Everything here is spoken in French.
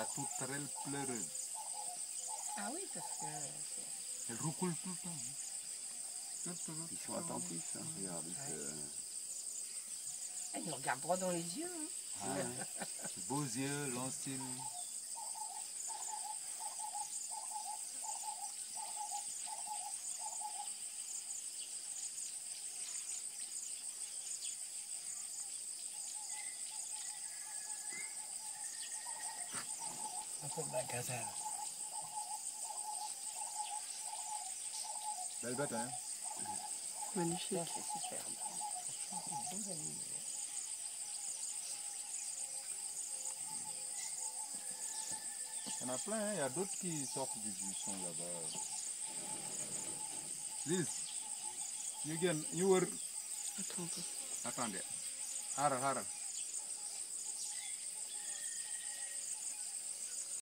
la tourterelle pleureuse. Ah oui, parce que. Elle roucoule tout le temps. hein. Tout, tout, tout, Ils sont attentifs, hein, regarde. ils te- Elle nous regarde droit dans les yeux. hein. Ah, beaux yeux, longs de magasin. Belle bête, hein Magnifique. C'est superbe. Franchement. Il y en a plein, hein. il y a d'autres qui sortent du buisson là-bas. Liz, you again, you were... Attendez. Hara.